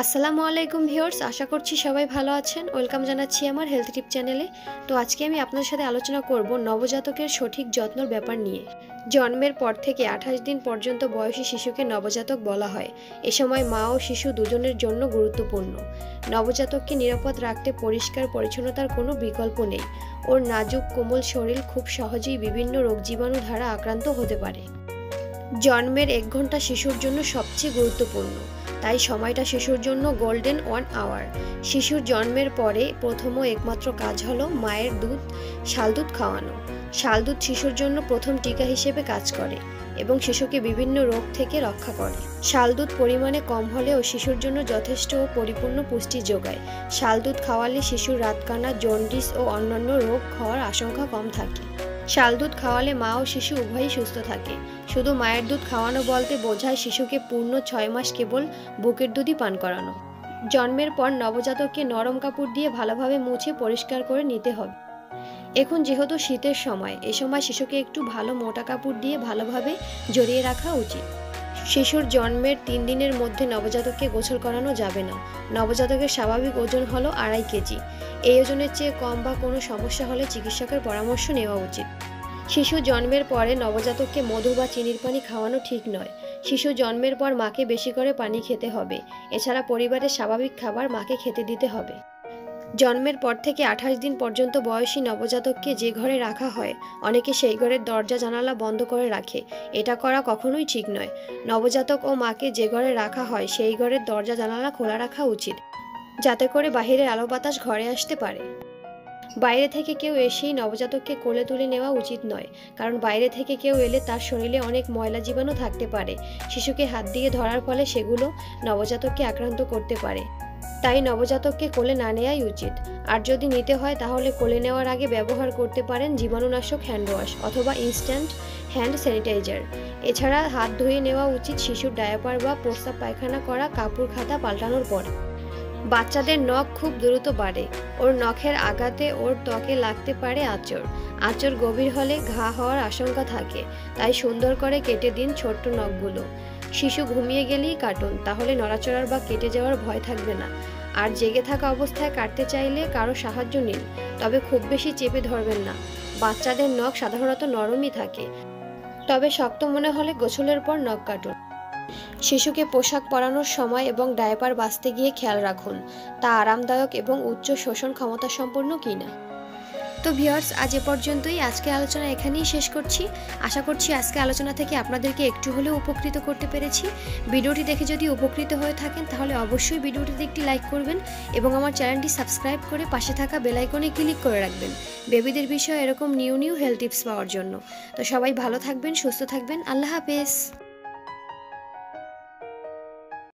আসসালামু আলাইকুম ভিউয়ার্স, আশা করছি সবাই ভালো আছেন। ওয়েলকাম জানাচ্ছি আমার হেলথ টিপ চ্যানেলে তো আজকে আমি আপনাদের সাথে আলোচনা করব নবজাতকের সঠিক যত্নর ব্যাপার নিয়ে। জন্মের পর থেকে আঠাশ দিন পর্যন্ত বয়সী শিশুকে নবজাতক বলা হয়। এ সময় মা ও শিশু দুজনের জন্য গুরুত্বপূর্ণ। নবজাতককে নিরাপদ রাখতে পরিষ্কার পরিচ্ছন্নতার কোনো বিকল্প নেই। ওর নাজুক কোমল শরীর খুব সহজেই বিভিন্ন রোগ জীবাণু দ্বারা আক্রান্ত হতে পারে। জন্মের এক ঘণ্টা শিশুর জন্য সবচেয়ে গুরুত্বপূর্ণ। তাই সময়টা শিশুর জন্য গোল্ডেন ওয়ান আওয়ার শিশুর জন্মের পরে প্রথম ও একমাত্র কাজ হলো মায়ের দুধ শালদুধ খাওয়ানো। শালদুধ শিশুর জন্য প্রথম টিকা হিসেবে কাজ করে এবং শিশুকে বিভিন্ন রোগ থেকে রক্ষা করে। শালদুধ পরিমাণে কম হলেও শিশুর জন্য যথেষ্ট ও পরিপূর্ণ পুষ্টি যোগায়। শালদুধ খাওয়ালে শিশুর রাতকানা, জন্ডিস ও অন্যান্য রোগ হওয়ার আশঙ্কা কম থাকে। শাল দুধ খাওয়ালে মা ও শিশু উভয়ই সুস্থ থাকে। শুধু মায়ের দুধ খাওয়ানো বলতে বোঝায় শিশুকে পূর্ণ ছয় মাস কেবল বুকের দুধই পান করানো। জন্মের পর নবজাতককে নরম কাপড় দিয়ে ভালোভাবে মুছে পরিষ্কার করে নিতে হবে। এখন যেহেতু শীতের সময়, এ সময় শিশুকে একটু ভালো মোটা কাপড় দিয়ে ভালোভাবে জড়িয়ে রাখা উচিত। শিশুর জন্মের তিন দিনের মধ্যে নবজাতককে গোসল করানো যাবে না। নবজাতকের স্বাভাবিক ওজন হলো আড়াই কেজি। এই ওজনের চেয়ে কম বা কোনো সমস্যা হলে চিকিৎসকের পরামর্শ নেওয়া উচিত। শিশু জন্মের পরে নবজাতককে মধু বা চিনির পানি খাওয়ানো ঠিক নয়। শিশু জন্মের পর মাকে বেশি করে পানি খেতে হবে। এছাড়া পরিবারের স্বাভাবিক খাবার মাকে খেতে দিতে হবে। জন্মের পর থেকে আঠাশ দিন পর্যন্ত বয়সী নবজাতককে যে ঘরে রাখা হয়, অনেকে সেই ঘরের দরজা, জানালা বন্ধ করে রাখে। এটা করা কখনোই ঠিক নয়। নবজাতক ও মাকে যে ঘরে রাখা হয়, সেই ঘরের দরজা, জানালা খোলা রাখা উচিত, যাতে করে বাহিরের আলো বাতাস ঘরে আসতে পারে। বাইরে থেকে কেউ এসেই নবজাতককে কোলে তুলে নেওয়া উচিত নয়, কারণ বাইরে থেকে কেউ এলে তার শরীরে অনেক ময়লা জীবাণু থাকতে পারে। শিশুকে হাত দিয়ে ধরার ফলে সেগুলো নবজাতককে আক্রান্ত করতে পারে। তাই নবজাতককে কোলে না নেওয়াই উচিত। আর যদি নিতে হয়, তাহলে কোলে নেওয়ার আগে ব্যবহার করতে পারেন জীবাণুনাশক হ্যান্ড ওয়াশ অথবা ইনস্ট্যান্ট হ্যান্ড স্যানিটাইজার। এছাড়া হাত ধুয়ে নেওয়া উচিত শিশুর ডায়াপার বা প্রস্তাব পায়খানা করা, কাপড় খাতা পাল্টানোর পর। বাচ্চাদের নখ খুব দ্রুত বাড়ে। ওর নখের আঘাতে ওর ত্বকে লাগতে পারে আঁচড়। আঁচড় গভীর হলে ঘা হওয়ার আশঙ্কা থাকে, তাই সুন্দর করে কেটে দিন ছোট্ট নখগুলো। শিশু ঘুমিয়ে গেলেই কাটুন, তাহলে নড়াচড়ার বা কেটে যাওয়ার ভয় থাকবে না। আর জেগে থাকা অবস্থায় কাটতে চাইলে কারও সাহায্য নিন, তবে খুব বেশি চেপে ধরবেন না। বাচ্চাদের নখ সাধারণত নরমই থাকে, তবে শক্ত মনে হলে গোসলের পর নখ কাটুন। শিশুকে পোশাক পরানোর সময় এবং ডায়পার বাঁচতে গিয়ে খেয়াল রাখুন, তা আরামদায়ক এবং উচ্চ শোষণ ক্ষমতা সম্পন্ন কিনা। তো ভিওর্স আজ এ পর্যন্তই। আজকে আলোচনা এখানেই শেষ করছি। আশা করছি আজকে আলোচনা থেকে আপনাদেরকে একটু হলেও উপকৃত করতে পেরেছি। ভিডিওটি দেখে যদি উপকৃত হয়ে থাকেন, তাহলে অবশ্যই ভিডিওটিতে একটি লাইক করবেন এবং আমার চ্যানেলটি সাবস্ক্রাইব করে পাশে থাকা বেলাইকনে ক্লিক করে রাখবেন। বেবিদের বিষয়ে এরকম নিউ নিউ হেলথ টিপস পাওয়ার জন্য। তো সবাই ভালো থাকবেন, সুস্থ থাকবেন। আল্লাহ হাফেজ।